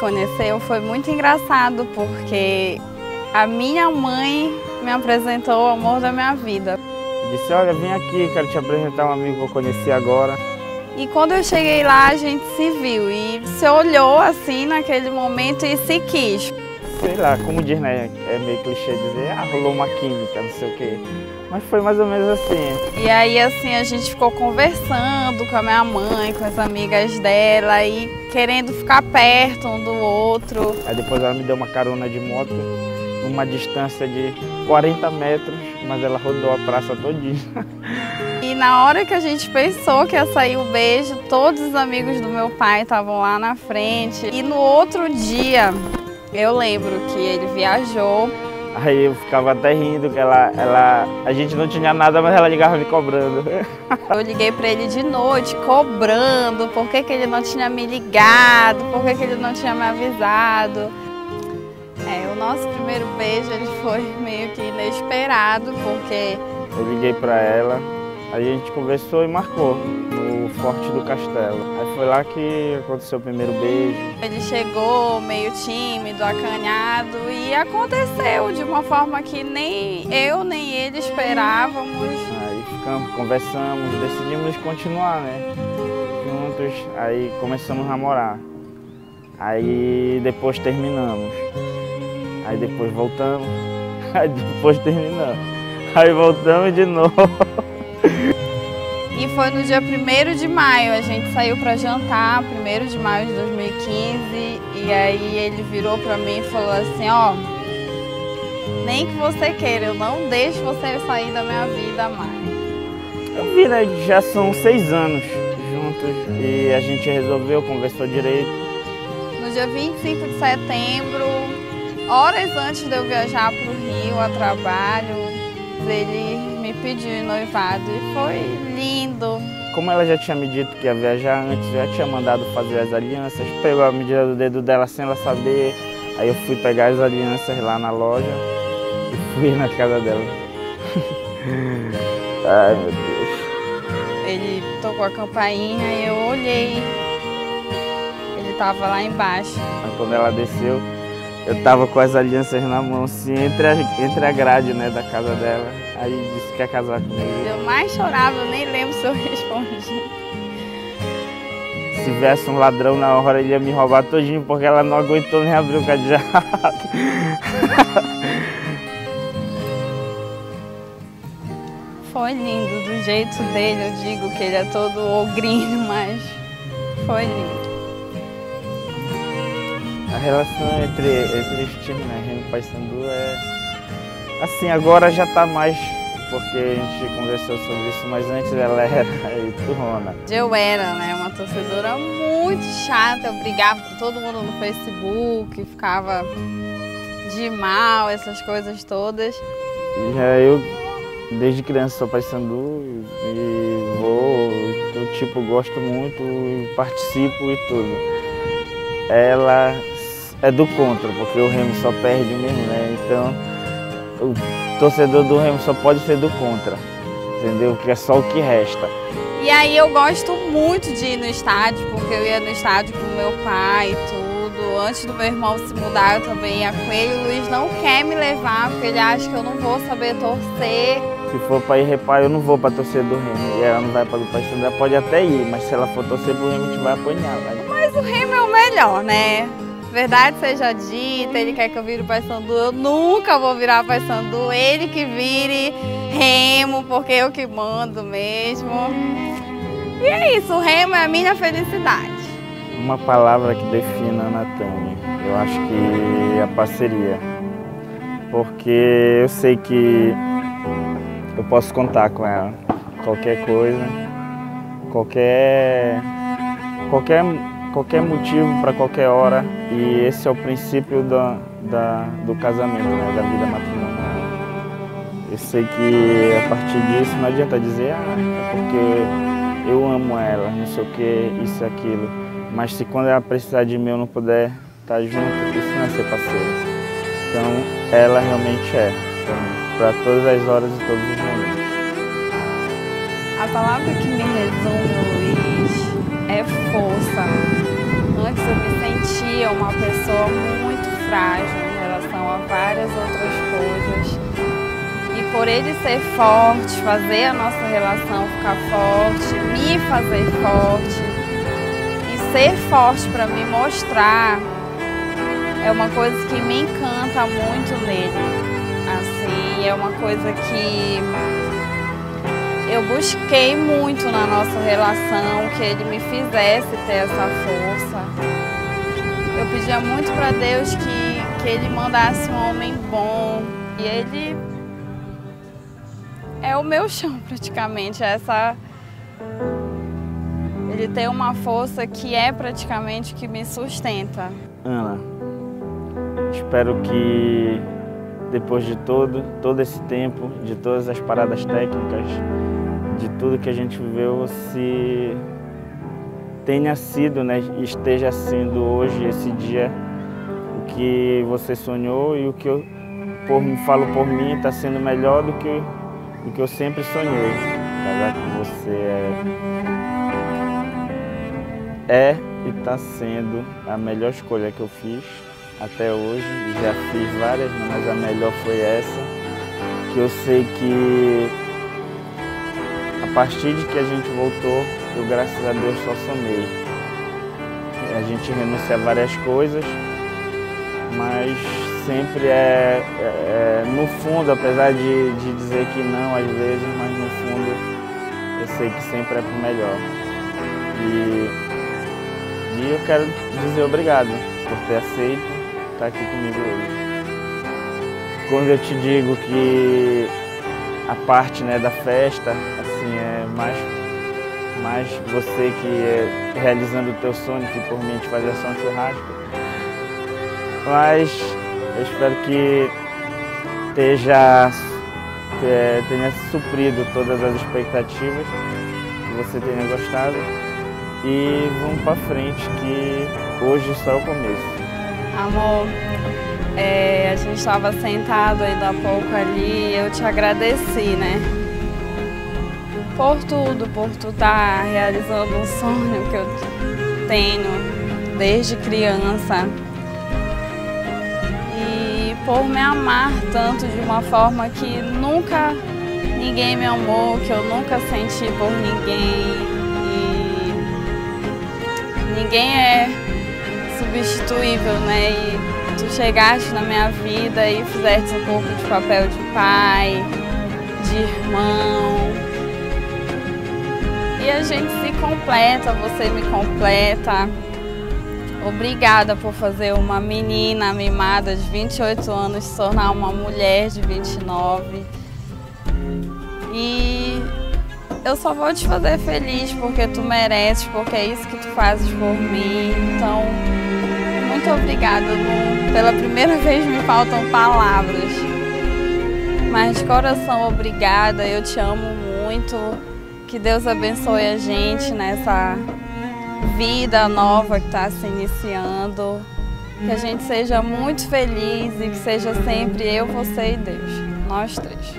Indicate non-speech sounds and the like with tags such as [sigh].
conheceu foi muito engraçado, porque a minha mãe me apresentou o amor da minha vida. Disse, olha, vem aqui, quero te apresentar um amigo que eu conheci agora. E quando eu cheguei lá, a gente se viu e se olhou assim naquele momento e se quis. Sei lá, como diz, né? É meio clichê dizer, ah, rolou uma química, não sei o quê. Mas foi mais ou menos assim. E aí, assim, a gente ficou conversando com a minha mãe, com as amigas dela e querendo ficar perto um do outro. Aí depois ela me deu uma carona de moto, numa distância de 40 metros, mas ela rodou a praça todinha. [laughs] E na hora que a gente pensou que ia sair o beijo, todos os amigos do meu pai estavam lá na frente. E no outro dia, eu lembro que ele viajou. Aí eu ficava até rindo que ela, ela, a gente não tinha nada, mas ela ligava me cobrando. [laughs] Eu liguei para ele de noite, cobrando, por que, que ele não tinha me ligado, por que, que ele não tinha me avisado. É, o nosso primeiro beijo ele foi meio que inesperado, porque... Eu liguei para ela, a gente conversou e marcou Forte do Castelo. Aí foi lá que aconteceu o primeiro beijo. Ele chegou meio tímido, acanhado e aconteceu de uma forma que nem eu nem ele esperávamos. Aí ficamos, conversamos, decidimos continuar, né? Juntos, aí começamos a namorar. Aí depois terminamos. Aí depois voltamos. [laughs] Aí depois terminamos. Aí voltamos de novo. [laughs] E foi no dia 1 de maio, a gente saiu para jantar, 1 de maio de 2015, e aí ele virou para mim e falou assim, ó, nem que você queira, eu não deixo você sair da minha vida mais. Eu vi, né, já são seis anos juntos e a gente resolveu, conversou direito. No dia 25 de setembro, horas antes de eu viajar para o Rio a trabalho, ele me pediu em noivado e foi lindo. Como ela já tinha me dito que ia viajar antes, já tinha mandado fazer as alianças, pegou a medida do dedo dela sem ela saber. Aí eu fui pegar as alianças lá na loja e fui na casa dela. [laughs] Ai meu Deus. Ele tocou a campainha e eu olhei. Ele estava lá embaixo. Aí quando ela desceu, eu tava com as alianças na mão, assim, entre a, entre a grade, né, da casa dela. Aí disse que quer casar comigo. Eu mais chorava, eu nem lembro se eu [laughs] respondi. Se viesse um ladrão na hora, ele ia me roubar todinho, porque ela não aguentou nem abrir o cadeado. [laughs] Foi lindo, do jeito dele, eu digo que ele é todo ogrinho, mas foi lindo. A relação entre, entre os times, né, Remo e Paysandu é... Assim, agora já tá mais, porque a gente conversou sobre isso, mas antes ela [laughs] era turrona. Eu era, né, uma torcedora muito chata, eu brigava com todo mundo no Facebook, ficava de mal, essas coisas todas. Já eu, desde criança, sou Paysandu e vou, eu, tipo, gosto muito, participo e tudo. Ela é do contra, porque o Remo só perde mesmo, né? Então o torcedor do Remo só pode ser do contra, entendeu? Que é só o que resta. E aí eu gosto muito de ir no estádio, porque eu ia no estádio com meu pai e tudo. Antes do meu irmão se mudar, eu também ia com ele. O Luiz não quer me levar, porque ele acha que eu não vou saber torcer. Se for para ir repar, eu não vou para torcer do Remo. E ela não vai para o Paysandu, ela pode até ir, mas se ela for torcer pro Remo, a gente vai apanhar. Vai. Mas o Remo é o melhor, né? Verdade seja dita, ele quer que eu vire Paysandu, eu nunca vou virar Paysandu, ele que vire Remo, porque eu que mando mesmo. E é isso, o Remo é a minha felicidade. Uma palavra que defina a Natane, eu acho que é a parceria. Porque eu sei que eu posso contar com ela. Qualquer coisa, qualquer, qualquer qualquer motivo, para qualquer hora. E esse é o princípio da, da, do casamento, né, da vida matrimonial. Eu sei que a partir disso não adianta dizer, ah, é porque eu amo ela, não sei o que, isso e aquilo. Mas se quando ela precisar de mim eu não puder estar tá junto, isso não é ser parceiro. Então ela realmente é, para todas as horas e todos os momentos. A palavra que me resume, é força Antes eu me sentia uma pessoa muito frágil em relação a várias outras coisas. E por ele ser forte, fazer a nossa relação ficar forte, me fazer forte e ser forte para me mostrar é uma coisa que me encanta muito nele. Assim, é uma coisa que eu busquei muito na nossa relação que ele me fizesse ter essa força. Eu pedia muito para Deus que, que ele mandasse um homem bom. E ele é o meu chão [laughs] praticamente. Essa ele tem uma força que é praticamente que me sustenta. Ana, espero que depois de todo, todo esse tempo, de todas as paradas técnicas, de tudo que a gente viveu, se tenha sido, né, esteja sendo hoje, esse dia, o que você sonhou e o que eu por, falo por mim está sendo melhor do que, do que eu sempre sonhei. Casar com você é, é e está sendo a melhor escolha que eu fiz até hoje. Já fiz várias, mas a melhor foi essa. Que eu sei que partir de que a gente voltou, eu graças a Deus só somei. A gente renuncia a várias coisas, mas sempre é, é, é, no fundo, apesar de, de dizer que não às vezes, mas no fundo eu sei que sempre é pro melhor. E, e eu quero dizer obrigado por ter aceito estar aqui comigo hoje. Quando eu te digo que a parte né, da festa, assim, é mais, mais você que é realizando o teu sonho que por mim gente fazia só um churrasco. Mas eu espero que esteja, é, tenha suprido todas as expectativas, que você tenha gostado. E vamos para frente que hoje só é o começo. Amor, é, a gente estava sentado ainda há pouco ali e eu te agradeci, né? Por tudo, por tu estar tá realizando um sonho que eu tenho desde criança. E por me amar tanto de uma forma que nunca ninguém me amou, que eu nunca senti por ninguém. E ninguém é substituível, né? E tu chegaste na minha vida e fizeste um pouco de papel de pai, de irmão. E a gente se completa, você me completa. Obrigada por fazer uma menina mimada de 28 anos se tornar uma mulher de 29. E eu só vou te fazer feliz porque tu mereces, porque é isso que tu fazes por mim. Então, muito obrigada. Pela primeira [laughs] vez me faltam palavras. Mas de coração, obrigada. Eu te amo muito. Que Deus abençoe a gente nessa vida nova que está se iniciando. Que a gente seja muito feliz e que seja sempre eu, você e Deus. Nós três.